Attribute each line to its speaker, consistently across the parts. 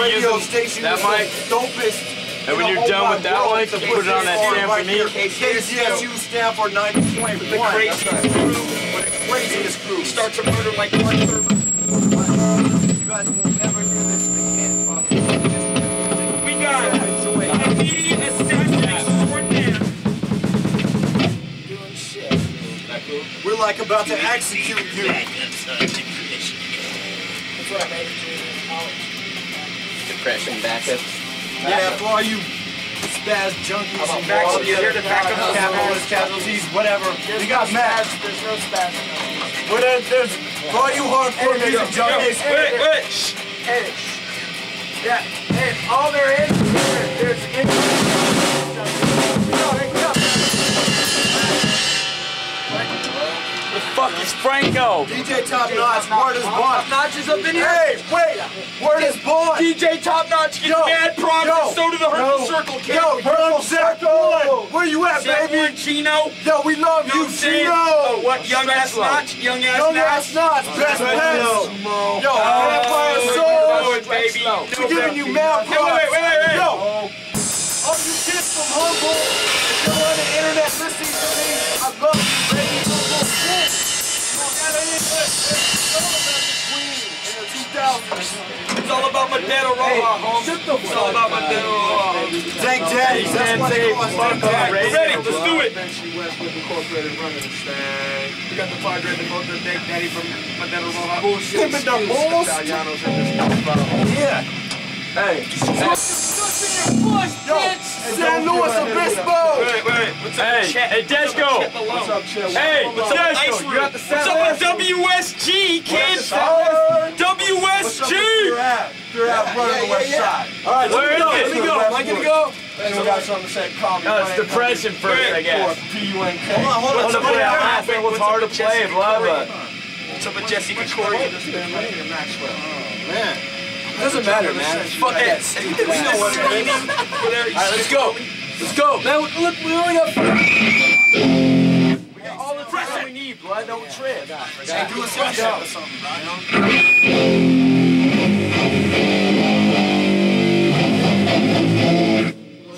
Speaker 1: radio station.
Speaker 2: That mic.
Speaker 1: Dopest.
Speaker 2: And when you're done with that one, you put it on that stamp for me.
Speaker 1: KZSU stamp or 921.
Speaker 3: The craziest crew, but the
Speaker 1: craziest crew.
Speaker 3: Start to murder like one third.
Speaker 1: You guys will never do this again, probably.
Speaker 3: We got an
Speaker 1: immediate assassin We're like about to execute you.
Speaker 2: That's right, baby back up.
Speaker 1: Yeah, for all you spaz junkies, I'm
Speaker 3: and
Speaker 1: all the other capitalist casualties, whatever. There's we got no spaz
Speaker 4: There's no spaz.
Speaker 1: What a, there's for all you hardcore music junkies.
Speaker 3: Wait, wait,
Speaker 4: wait. Yeah, and all there is, there's.
Speaker 2: there's fuck, it's Franco.
Speaker 1: DJ Top Notch, word is bond.
Speaker 3: Notch is up in here.
Speaker 1: Hey, wait, word is bond.
Speaker 3: DJ Top Notch gets
Speaker 1: yo,
Speaker 3: mad props,
Speaker 1: yo,
Speaker 3: so do the Herman
Speaker 1: yo,
Speaker 3: Circle kid.
Speaker 1: Yo, Herman Circle, where you at,
Speaker 3: Zach
Speaker 1: baby?
Speaker 3: Chino.
Speaker 1: Yo, we love
Speaker 3: you,
Speaker 1: Chino.
Speaker 3: Oh, what, young ass Notch? Young ass Notch?
Speaker 1: Young ass Notch, best best. Yo, Vampire Soul.
Speaker 3: Baby.
Speaker 1: We're giving you mad
Speaker 3: props. Wait, wait, wait, wait.
Speaker 1: Yo. All you kids from Humble, if you're on the internet listening to me, I love you. It's all about
Speaker 3: Madero Roja, homie. It's all about Madero Roja.
Speaker 1: Tank Daddy, that's what they want. Ready?
Speaker 3: Ready, let's do it.
Speaker 4: We got the Padre de Motor Tank Daddy from Madero Roja.
Speaker 1: Who's shipping the balls? Yeah.
Speaker 4: Hey.
Speaker 1: Yo, San Luis Obispo.
Speaker 3: Wait, wait. What's up,
Speaker 2: hey,
Speaker 3: Chet?
Speaker 2: Hey,
Speaker 3: Desko.
Speaker 4: What's up, Chet?
Speaker 2: Hey,
Speaker 3: what's up, Desko?
Speaker 2: You got the
Speaker 3: What's up with WSG, kids? WSG.
Speaker 4: You're out running the west side.
Speaker 1: All right,
Speaker 2: where is it?
Speaker 1: Let me go. Am I gonna go?
Speaker 4: And we got something to say. Call me.
Speaker 2: No, it's depression first, I guess.
Speaker 4: P-U-N-K.
Speaker 1: Hold on, hold on.
Speaker 2: What's hard to play? Blah blah.
Speaker 3: What's up with Jesse Corey?
Speaker 4: Maxwell.
Speaker 1: Man. It doesn't matter, man. Fuck that stupid Alright, let's go. Let's go. Man, look, we only got... We got all the pressure we need, blood. Don't trip. Hey, do a smash up or something, bro.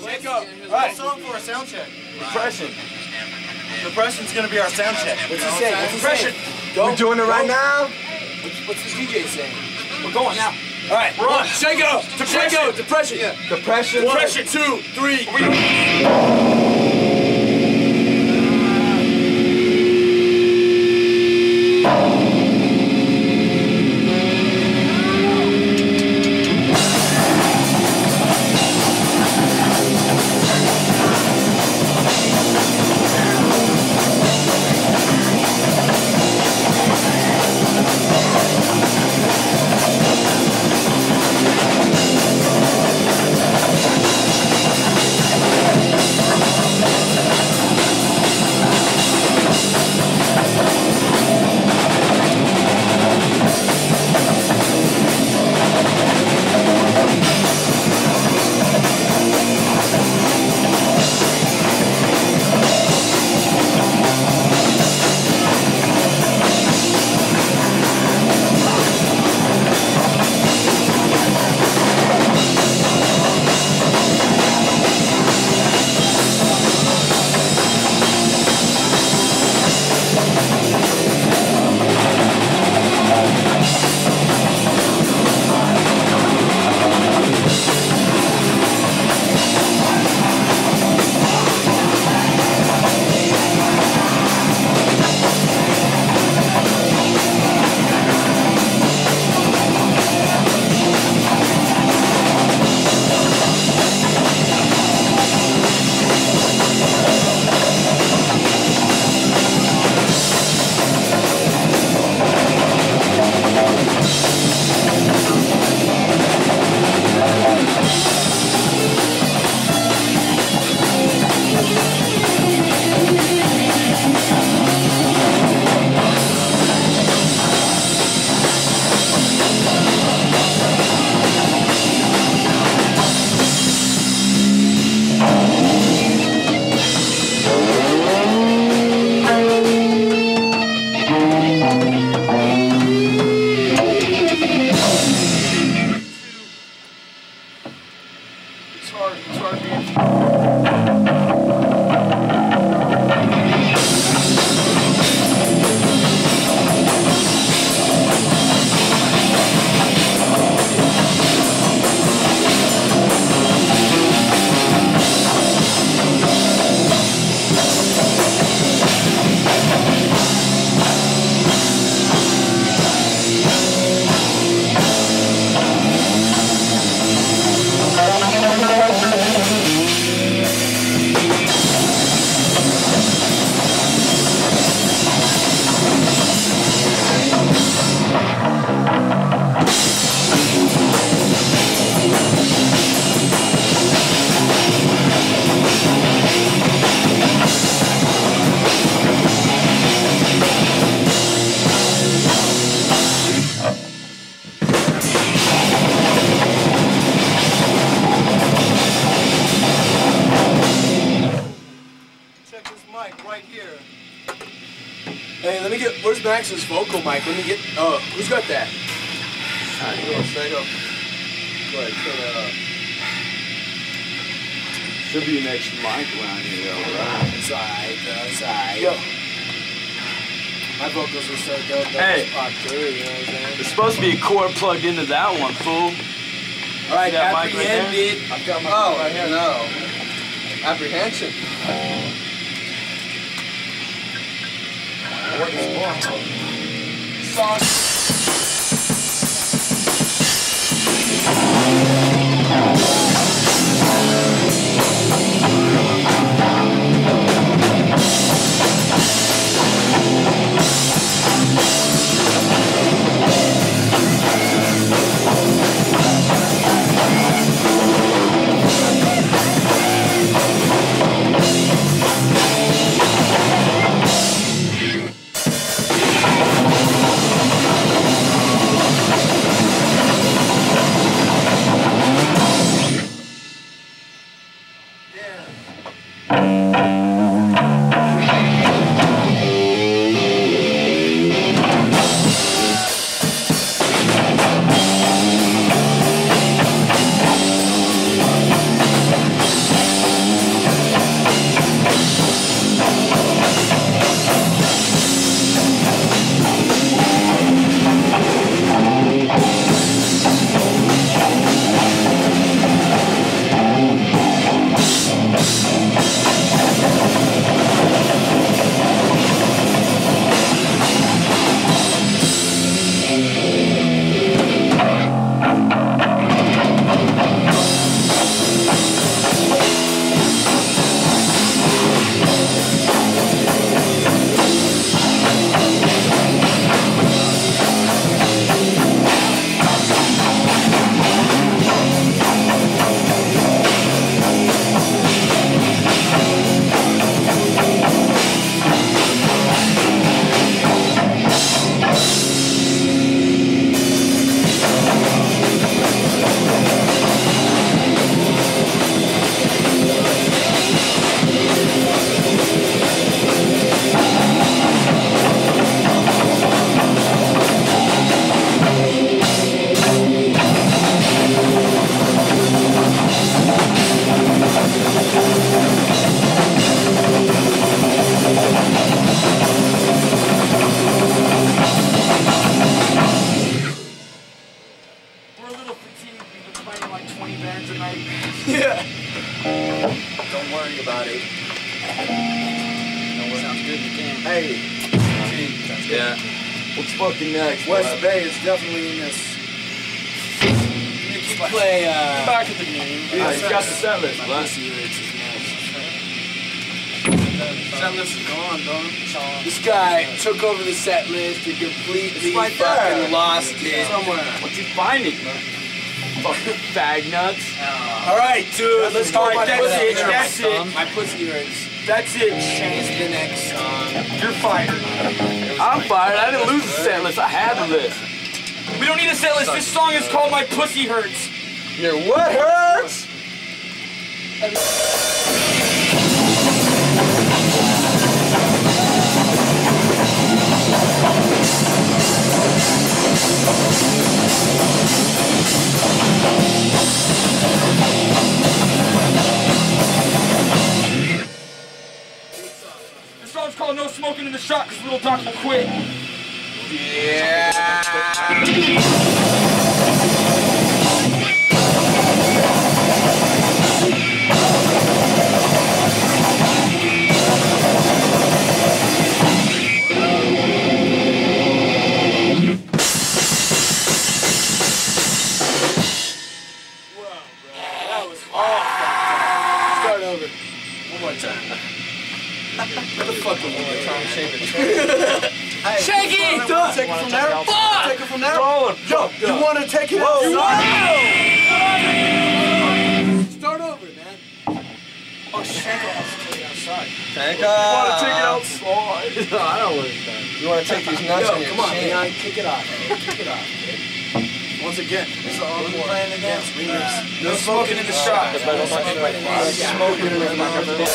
Speaker 1: Wake up. Right. What's on for a sound check?
Speaker 2: Depression.
Speaker 1: Depression's gonna be our sound check. What's he saying? What's?
Speaker 4: We're doing it right now.
Speaker 1: What's the DJ saying?
Speaker 3: We're going now.
Speaker 1: All right, run. Shake it up. Depression. Shake it up. Depression. Yeah.
Speaker 4: Depression.
Speaker 3: Depression. One.
Speaker 1: Two, three.
Speaker 5: Check this mic right here. Hey, let me get. Where's Max's vocal mic? Let me get. Oh, who's got that?
Speaker 4: Go, stay up. Go ahead, turn that up.
Speaker 2: Should be an extra mic around here, though, right?
Speaker 5: It's alright, though. It's alright.
Speaker 4: Yo.
Speaker 5: My vocals are so dope.
Speaker 2: Hey.
Speaker 5: Hey. Pop through, you know what I'm saying?
Speaker 2: There's supposed to be a cord plugged into that one, fool.
Speaker 5: Alright,
Speaker 2: that mic right there?
Speaker 5: apprehended.
Speaker 4: I've got my oh, right here. No. Apprehension. Oh. What is.
Speaker 3: The game.
Speaker 2: Ah, you got the set list,
Speaker 5: My
Speaker 2: bud.
Speaker 5: pussy hurts is next.
Speaker 3: Set list is gone, dog.
Speaker 5: This guy took over the set list and completely
Speaker 4: It's right
Speaker 5: fucking
Speaker 4: there.
Speaker 5: lost it.
Speaker 4: Somewhere.
Speaker 2: What's he finding? Fucking fag nuts.
Speaker 5: Alright, dude, let's go.
Speaker 2: Alright,
Speaker 5: My
Speaker 2: that's it,
Speaker 5: hurts.
Speaker 2: that's it.
Speaker 5: My pussy hurts.
Speaker 2: That's it.
Speaker 5: Change the next song.
Speaker 3: You're fired.
Speaker 2: I'm fired. I didn't lose the set list. I had the list.
Speaker 3: We don't need a set list. This song is called My Pussy Hurts.
Speaker 4: Your what hurts?
Speaker 5: no
Speaker 3: smoking in the shop because Little Doc will quit.
Speaker 1: Yeah. Motherfucker, one more time. Shake it. Hey,
Speaker 2: Shake it!
Speaker 1: you wanna Take it from there.
Speaker 2: Fuck!
Speaker 1: Take it from there. Yo, you want to take it outside? Start over, man. Oh, shake it outside.
Speaker 4: Take
Speaker 1: Want to take it outside? no, I don't want to start.
Speaker 4: You want to take these nuts
Speaker 1: Yo,
Speaker 4: on your
Speaker 1: come on,
Speaker 4: chin.
Speaker 1: Leon, kick it off. Kick it off. kid. Once again, this is all we're playing again. Remix.
Speaker 3: No smoking in the shop.
Speaker 1: Smoking in the mouth.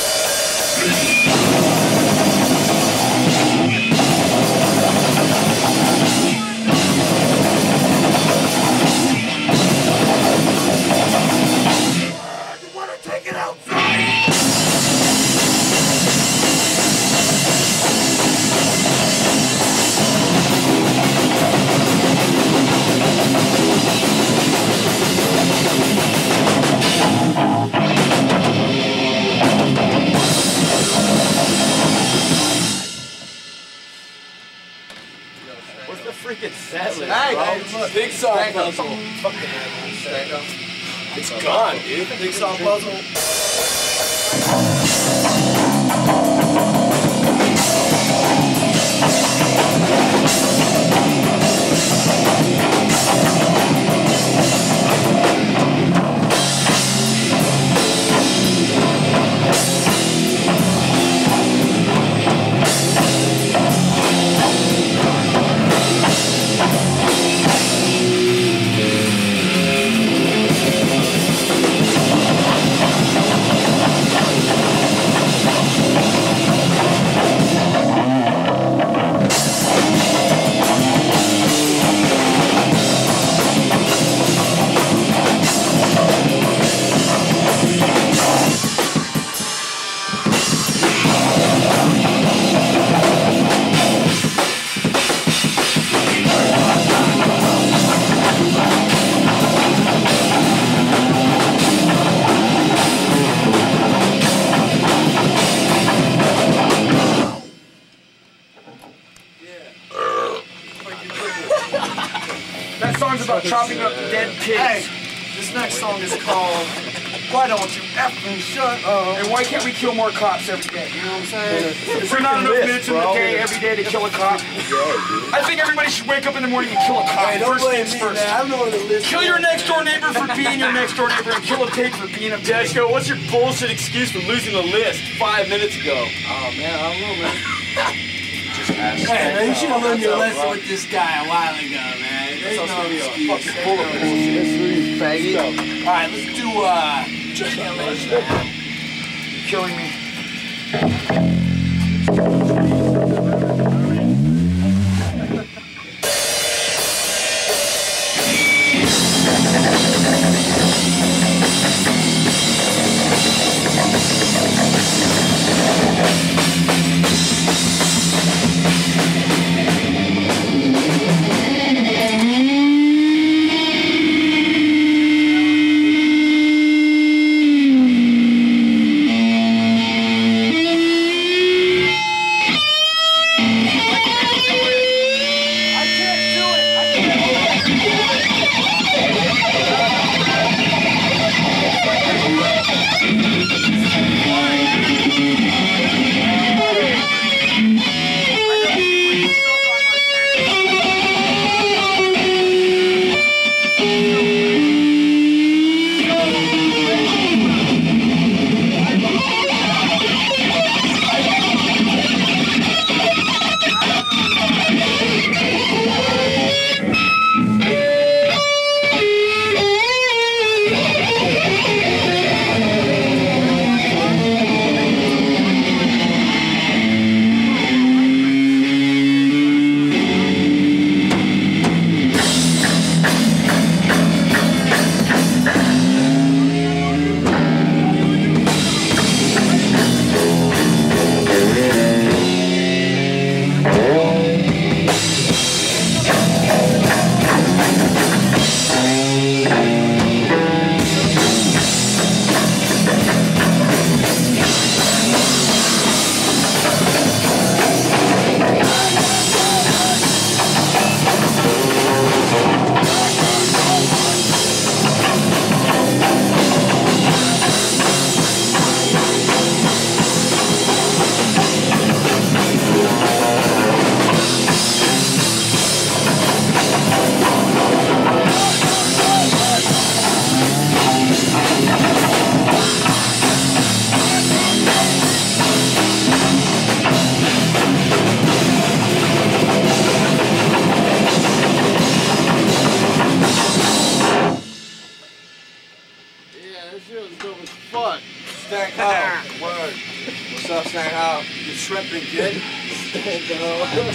Speaker 1: Look, big saw puzzle. It's gone, dude. Big saw puzzle. Why
Speaker 3: can't we kill more cops every day?
Speaker 1: You know what I'm saying?
Speaker 3: Is there not enough minutes in the day every day to kill a cop? I think everybody should wake up in the morning and kill a cop.
Speaker 1: Hey, don't
Speaker 3: first things
Speaker 1: me,
Speaker 3: first.
Speaker 1: man. I know the list.
Speaker 3: Kill your next door neighbor for being your next door neighbor and kill a pig for being a pig.
Speaker 2: Dashko, what's your bullshit excuse for losing the list five minutes ago?
Speaker 1: Oh, man, I don't know, man. Just ask.
Speaker 5: Hey, man, you should have learned your lesson with this guy a while ago, man. There's no excuse.
Speaker 1: Full of bullshit.
Speaker 4: Faggot.
Speaker 5: All right, let's do uh.
Speaker 3: You're killing me.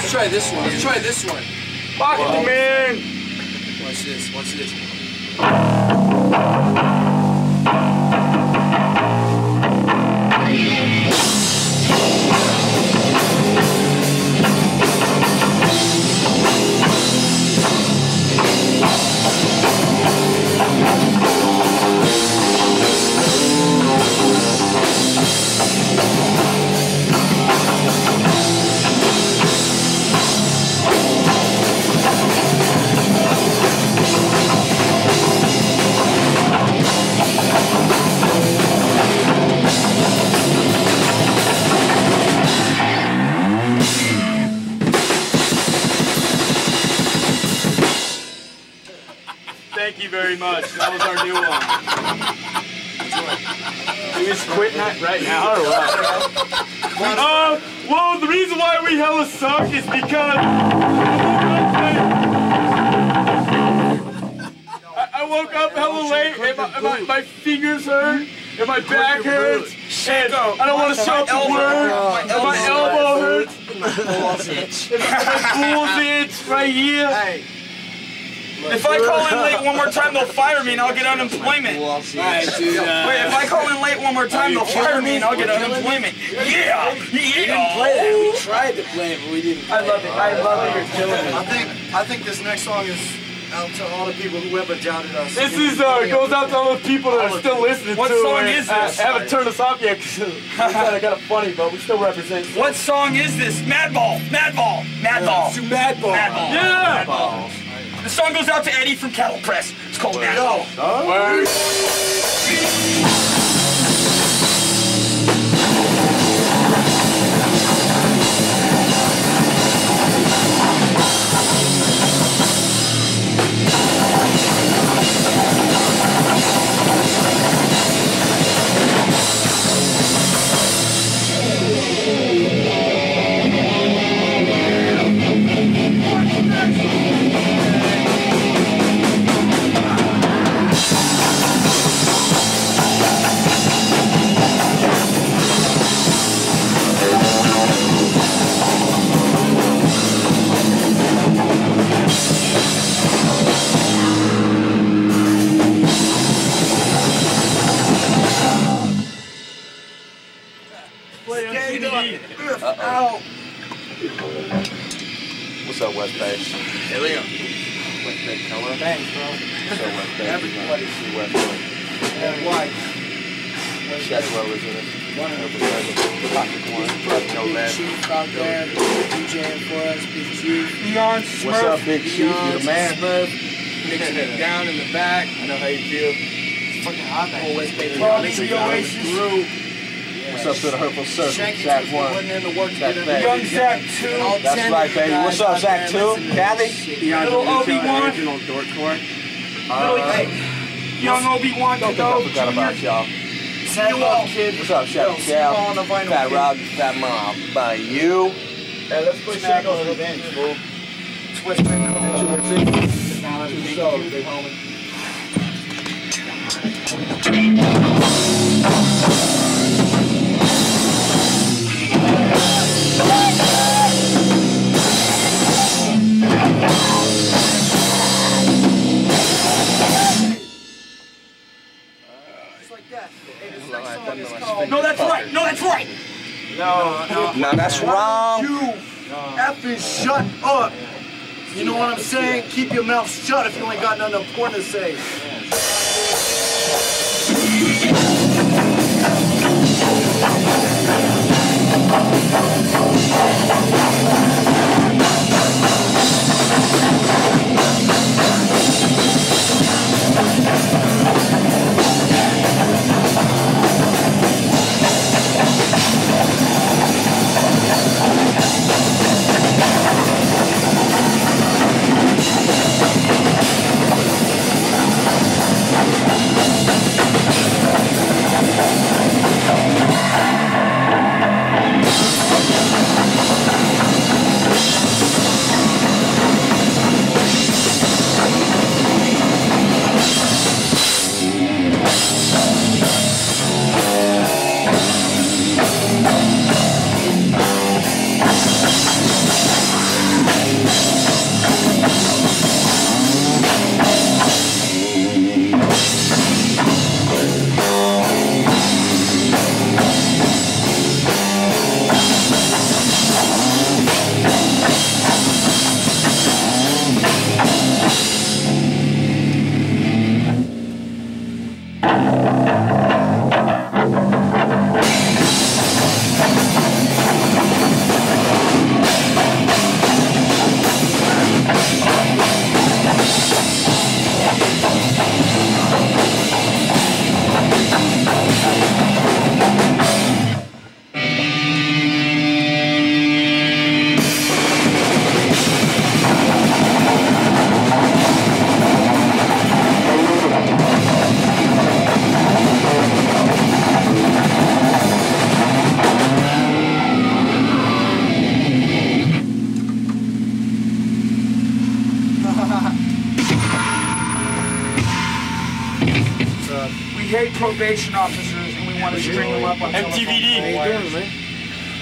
Speaker 5: Let's try this one. Let's try this one.
Speaker 2: Pocket man.
Speaker 5: Watch this. Watch this.
Speaker 2: My, and my, my fingers hurt and my back hurts and I don't want to show up to work and my elbow hurts and my balls itch right here.
Speaker 1: Hey,
Speaker 2: If I call in late one more time, they'll fire me and I'll get unemployment.
Speaker 5: All right, dude. Uh,
Speaker 2: Wait, if I call in late one more time, they'll fire me and I'll get unemployment. Yeah, Yeah!
Speaker 5: we didn't play that. We tried to play it, but we didn't.
Speaker 2: I love it. I love it. You're killing
Speaker 1: it.
Speaker 2: I
Speaker 1: think I think this next song is out to all the people who ever doubted us.
Speaker 2: This is uh, goes out to all the people that are still listening
Speaker 3: What
Speaker 2: to
Speaker 3: song is this?
Speaker 2: haven't turned us off yet because we kind of got it funny, but we still represent.
Speaker 3: What song is this? Madball. Madball. Madball.
Speaker 5: Do Madball.
Speaker 3: Madball.
Speaker 2: Yeah.
Speaker 3: Madball. The song goes out to Eddie from Cattle Press. It's called Madball.
Speaker 2: Word. Play
Speaker 5: Chief.
Speaker 2: Beyond
Speaker 4: What's up, Big Chief? Uh, you the man.
Speaker 5: Smurf, mixing it down in the back.
Speaker 4: I know how you feel.
Speaker 1: It's fucking hot back
Speaker 5: Whole West Bay
Speaker 2: the
Speaker 5: it down.
Speaker 4: What's up to the Hurtful Circle?
Speaker 1: Shanky
Speaker 4: Zach one.
Speaker 1: wasn't in the work
Speaker 4: Zach
Speaker 1: get
Speaker 2: Young Zach 2.
Speaker 4: That's right, baby.
Speaker 5: Uh,
Speaker 4: What's up, Zach two?
Speaker 5: listening to
Speaker 4: Kathy?
Speaker 5: this.
Speaker 2: Little Obi-Wan.
Speaker 5: Original Dorkcore.
Speaker 2: Little Young Obi-Wan
Speaker 4: Don't think I forgot about y'all.
Speaker 1: Sad love, kid.
Speaker 4: What's up,
Speaker 1: Yo,
Speaker 4: Chef
Speaker 1: see you all on the
Speaker 4: Cal?
Speaker 1: vinyl,
Speaker 4: Fat. Rob, Fat Mom. By you.
Speaker 2: Hey, let's play Shango's Revenge, fool.
Speaker 1: Twist finger.
Speaker 2: So, big homie.
Speaker 1: Just like that. Hey, this
Speaker 4: Well,
Speaker 1: next
Speaker 4: I
Speaker 1: song
Speaker 4: thought
Speaker 1: is
Speaker 4: that was
Speaker 1: called
Speaker 3: No, that's right. No, that's right.
Speaker 1: No, no.
Speaker 4: No, that's wrong.
Speaker 1: You effing shut up. You know what I'm saying? Keep your mouth shut if you ain't got nothing important to say.
Speaker 3: Probation officers and we want to string them up on
Speaker 2: MTVD.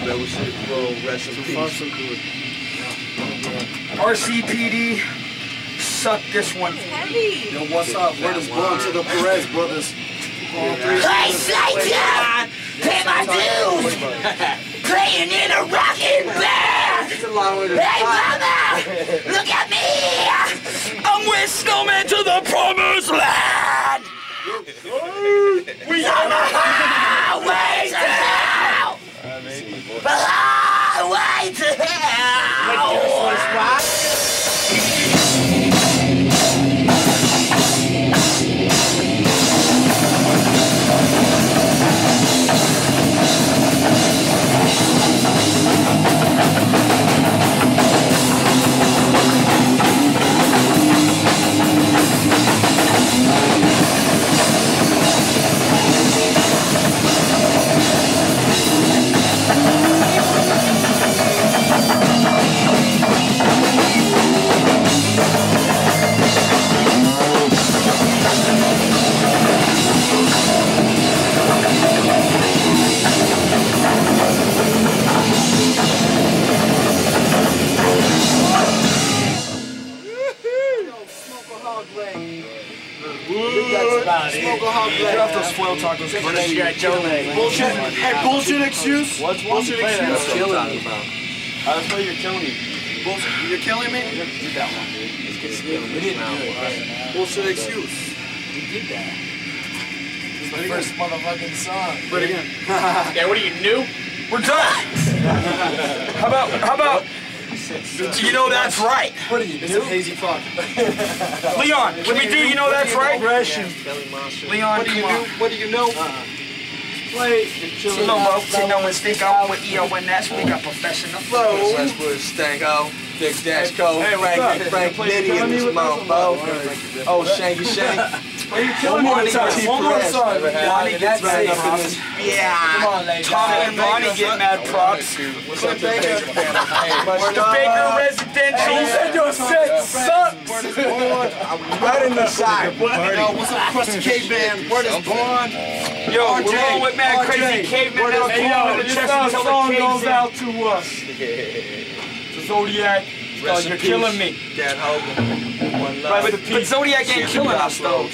Speaker 1: That was it, bro. Rest in peace.
Speaker 3: RCPD, suck this one.
Speaker 6: Heavy.
Speaker 1: Yo, what's up? Word is born to the Perez brothers.
Speaker 7: Hey, Satan! Pay my dues! Playing in a rocking band! Hey, mama! Look at me! I'm with Snowman to the promised
Speaker 2: We
Speaker 1: Bullshit. Hey, bullshit excuse.
Speaker 2: What's
Speaker 1: Bullshit excuse.
Speaker 2: killing me? I was you're killing me.
Speaker 1: Bullshit. You're killing me.
Speaker 2: Did that one, dude.
Speaker 5: We didn't do it.
Speaker 1: Bullshit excuse.
Speaker 5: We did that. It was the first motherfucking song.
Speaker 1: But again.
Speaker 3: Yeah, what are you new? We're done. how about how about you know that's right?
Speaker 1: What are you doing? Hazy fuck.
Speaker 3: Leon, when we do you know that's right? Leon,
Speaker 1: What do you
Speaker 3: come
Speaker 1: do?
Speaker 3: on.
Speaker 1: What do you know?
Speaker 5: Uh, play
Speaker 3: So no mo, to no one stick out with EO when that's we got professional flow.
Speaker 4: That's where Stanko, Big Dash Code,
Speaker 2: Hey,
Speaker 4: Frank,
Speaker 2: up?
Speaker 4: Frank
Speaker 2: Play-
Speaker 4: Nitty
Speaker 2: tell
Speaker 4: and this
Speaker 2: what
Speaker 4: mouth,
Speaker 2: that's
Speaker 4: bro. Oh, Shanky Shank.
Speaker 2: Are you killing me with
Speaker 4: Monty?
Speaker 2: One more
Speaker 4: Perez
Speaker 2: song.
Speaker 4: ever had.
Speaker 3: Monty gets mad
Speaker 4: Right up in
Speaker 3: props. Yeah.
Speaker 5: Come on, ladies.
Speaker 3: Tommy and Monty get mad props.
Speaker 4: What's up, Baker?
Speaker 3: The Baker Residential.
Speaker 2: You said your set sucks.
Speaker 4: Right in the side.
Speaker 1: Yo, what's up, Crusty Caveman? Word is born.
Speaker 3: Yo, we're
Speaker 1: RJ,
Speaker 3: rolling with mad crazy
Speaker 1: RJ.
Speaker 3: caveman.
Speaker 2: Hey,
Speaker 3: hey,
Speaker 2: yo, this song
Speaker 3: until the
Speaker 2: song
Speaker 3: caves
Speaker 2: goes out to us. The Zodiac.
Speaker 4: Rest in
Speaker 3: You're
Speaker 4: peace.
Speaker 3: killing me.
Speaker 4: Dad Hogan. One
Speaker 3: But, but Zodiac ain't killing us though.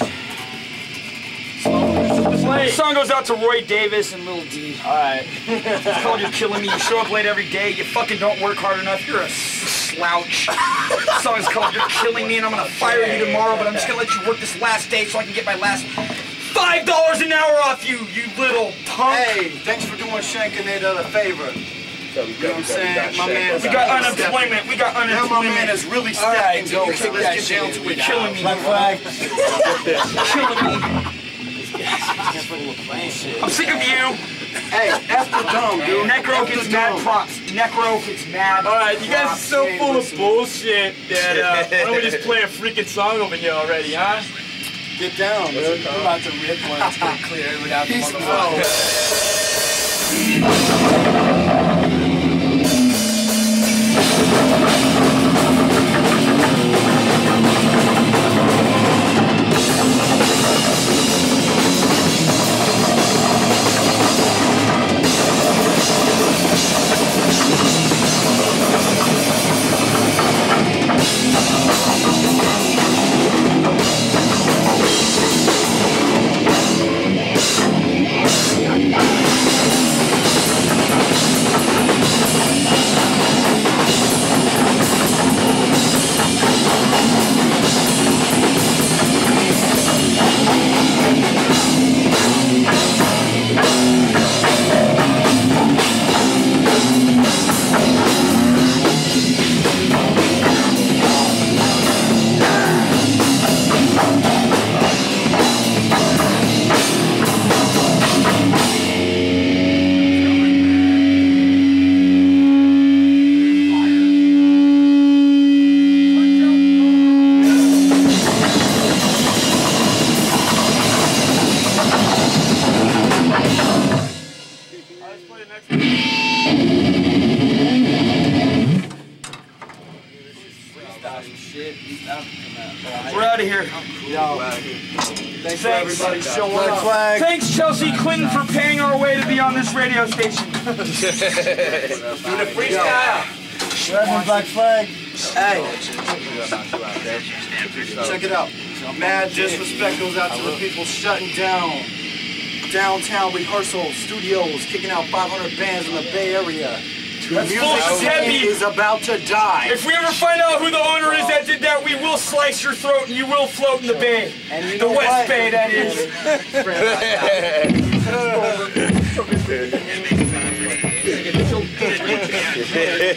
Speaker 2: Play.
Speaker 3: The song goes out to Roy Davis and Lil D.
Speaker 2: Alright.
Speaker 3: It's called You're Killing Me. You show up late every day. You fucking don't work hard enough. You're a slouch. the song is called You're Killing Me, and I'm gonna fire you tomorrow, but I'm just gonna let you work this last day so I can get my last five dollars an hour off you, you little punk.
Speaker 1: Hey, thanks for doing Shankinade a favor. You know what I'm saying? My man.
Speaker 3: We got unemployment. We got
Speaker 1: Now my man
Speaker 3: unemployment.
Speaker 1: is really
Speaker 5: All right,
Speaker 1: stepping
Speaker 5: go
Speaker 1: into. So
Speaker 5: that
Speaker 1: let's get down
Speaker 5: shit.
Speaker 1: to it.
Speaker 3: Killing me. Killing me.
Speaker 5: Black flag.
Speaker 3: Killing me. I'm sick of you.
Speaker 1: Hey, F the dumb, dude.
Speaker 3: Necro
Speaker 1: F
Speaker 3: gets mad
Speaker 1: dumb.
Speaker 3: props. Necro gets mad.
Speaker 2: Alright, you guys are so
Speaker 1: Props.
Speaker 2: full of bullshit that uh, why don't we just play a freaking song over here already, huh?
Speaker 1: Get down, dude.
Speaker 5: We're about to rip one. It's gonna clear it without the
Speaker 1: Peace,
Speaker 5: motherfucker.
Speaker 1: Thanks for everybody showing
Speaker 5: Black
Speaker 1: up.
Speaker 5: flag.
Speaker 3: Thanks, Chelsea Clinton, for paying our way to be on this radio station.
Speaker 1: Do the freestyle.
Speaker 5: Reverend Black flag.
Speaker 1: Hey, check it out. Mad disrespect goes out to the people shutting down downtown rehearsal studios, kicking out 500 bands in the Bay Area. Music
Speaker 3: bullshit.
Speaker 1: scene
Speaker 3: Heavy.
Speaker 1: is about to die.
Speaker 3: If we ever find out who the owner is that did that, we will slice your throat and you will float in the bay.
Speaker 1: And you
Speaker 3: The West
Speaker 1: what?
Speaker 3: Bay, that is.